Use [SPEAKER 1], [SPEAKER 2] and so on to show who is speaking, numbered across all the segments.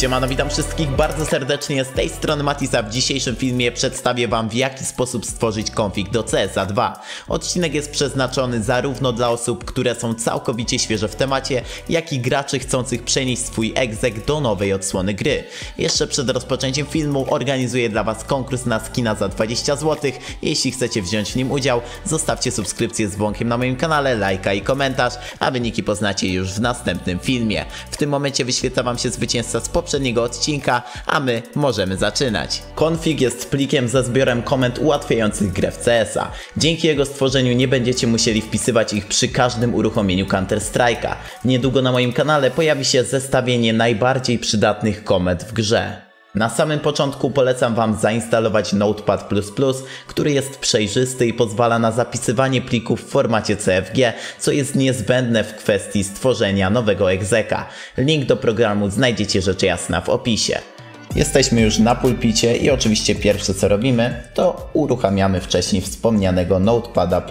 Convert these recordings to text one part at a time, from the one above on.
[SPEAKER 1] Siemano, witam wszystkich bardzo serdecznie z tej strony Matisa. W dzisiejszym filmie przedstawię wam w jaki sposób stworzyć config do CSA 2. Odcinek jest przeznaczony zarówno dla osób, które są całkowicie świeże w temacie, jak i graczy chcących przenieść swój exec do nowej odsłony gry. Jeszcze przed rozpoczęciem filmu organizuję dla was konkurs na skina za 20 zł. Jeśli chcecie wziąć w nim udział, zostawcie subskrypcję z dzwonkiem na moim kanale, lajka i komentarz, a wyniki poznacie już w następnym filmie. W tym momencie wyświetla wam się zwycięzca z poprzedniego odcinka, a my możemy zaczynać. Config jest plikiem ze zbiorem komend ułatwiających grę w CS-a. Dzięki jego stworzeniu nie będziecie musieli wpisywać ich przy każdym uruchomieniu Counter-Strike'a. Niedługo na moim kanale pojawi się zestawienie najbardziej przydatnych komend w grze. Na samym początku polecam Wam zainstalować Notepad++, który jest przejrzysty i pozwala na zapisywanie plików w formacie CFG, co jest niezbędne w kwestii stworzenia nowego egzeka. Link do programu znajdziecie rzecz jasna w opisie. Jesteśmy już na pulpicie i oczywiście pierwsze co robimy, to uruchamiamy wcześniej wspomnianego Notepada++.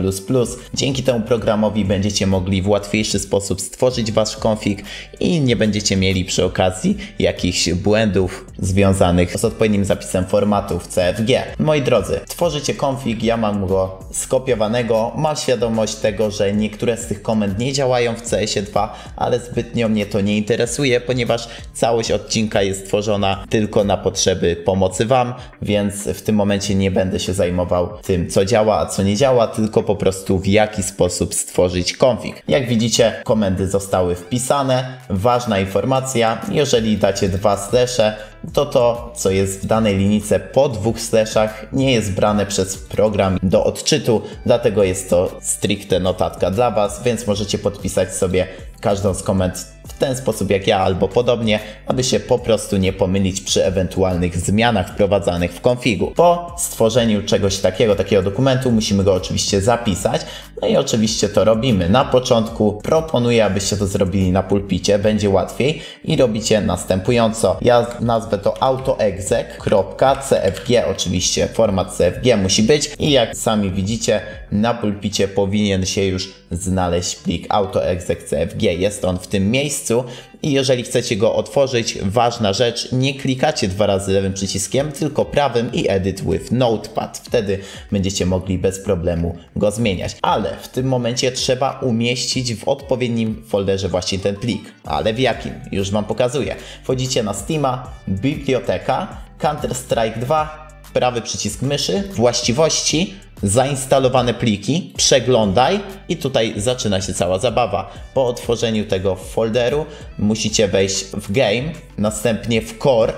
[SPEAKER 1] Dzięki temu programowi będziecie mogli w łatwiejszy sposób stworzyć wasz config i nie będziecie mieli przy okazji jakichś błędów związanych z odpowiednim zapisem formatu w CFG. Moi drodzy, tworzycie config, ja mam go skopiowanego, mam świadomość tego, że niektóre z tych komend nie działają w CS2, ale zbytnio mnie to nie interesuje, ponieważ całość odcinka jest tworzona tylko tylko na potrzeby pomocy Wam, więc w tym momencie nie będę się zajmował tym, co działa, a co nie działa, tylko po prostu w jaki sposób stworzyć config. Jak widzicie, komendy zostały wpisane. Ważna informacja, jeżeli dacie dwa slashe, to to, co jest w danej linijce po dwóch slashach, nie jest brane przez program do odczytu, dlatego jest to stricte notatka dla Was, więc możecie podpisać sobie każdą z komend w ten sposób jak ja albo podobnie, aby się po prostu nie pomylić przy ewentualnych zmianach wprowadzanych w konfigu. Po stworzeniu czegoś takiego, takiego dokumentu musimy go oczywiście zapisać, no i oczywiście to robimy. Na początku proponuję, abyście to zrobili na pulpicie, będzie łatwiej i robicie następująco. Ja nazwę to autoexec.cfg, oczywiście format CFG musi być i jak sami widzicie, na pulpicie powinien się już znaleźć plik autoexec.cfg. Jest on w tym miejscu i jeżeli chcecie go otworzyć, ważna rzecz, nie klikacie dwa razy lewym przyciskiem, tylko prawym i edit with notepad. Wtedy będziecie mogli bez problemu go zmieniać. Ale w tym momencie trzeba umieścić w odpowiednim folderze właśnie ten plik. Ale w jakim? Już Wam pokazuję. Wchodzicie na Steama, biblioteka, Counter-Strike 2, prawy przycisk myszy, właściwości, zainstalowane pliki, przeglądaj i tutaj zaczyna się cała zabawa. Po otworzeniu tego folderu musicie wejść w game, następnie w core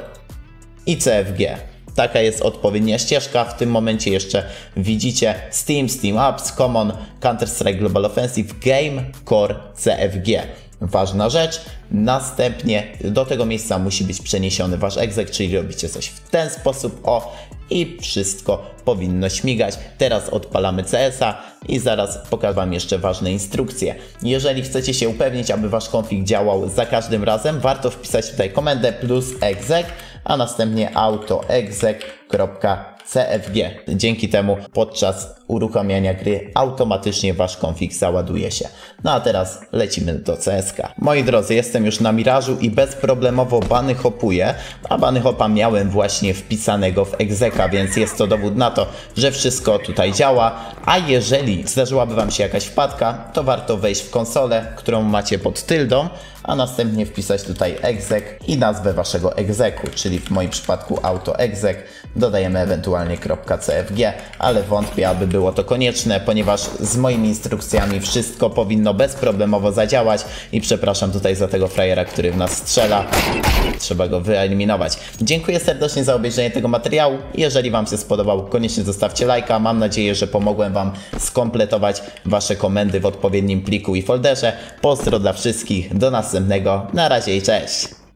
[SPEAKER 1] i CFG. Taka jest odpowiednia ścieżka. W tym momencie jeszcze widzicie Steam, Steam Apps, Common, Counter-Strike Global Offensive, Game, Core, CFG. Ważna rzecz. Następnie do tego miejsca musi być przeniesiony wasz exec, czyli robicie coś w ten sposób. O, i wszystko powinno śmigać. Teraz odpalamy CS-a i zaraz pokażę Wam jeszcze ważne instrukcje. Jeżeli chcecie się upewnić, aby Wasz konfig działał za każdym razem, warto wpisać tutaj komendę plus exec, a następnie autoexec.com CFG. Dzięki temu podczas uruchamiania gry automatycznie wasz konfig załaduje się. No a teraz lecimy do CSK. Moi drodzy, jestem już na Mirażu i bezproblemowo bany hopuję, a bany hopa miałem właśnie wpisanego w egzeka, więc jest to dowód na to, że wszystko tutaj działa, a jeżeli zdarzyłaby wam się jakaś wpadka, to warto wejść w konsolę, którą macie pod tyldą, a następnie wpisać tutaj exec i nazwę waszego exeku, czyli w moim przypadku autoexec, dodajemy ewentualnie .cfg, ale wątpię, aby było to konieczne, ponieważ z moimi instrukcjami wszystko powinno bezproblemowo zadziałać i przepraszam tutaj za tego frajera, który w nas strzela. Trzeba go wyeliminować. Dziękuję serdecznie za obejrzenie tego materiału. Jeżeli Wam się spodobał, koniecznie zostawcie lajka. Mam nadzieję, że pomogłem Wam skompletować Wasze komendy w odpowiednim pliku i folderze. Pozdro dla wszystkich. Do następnego. Na razie i cześć.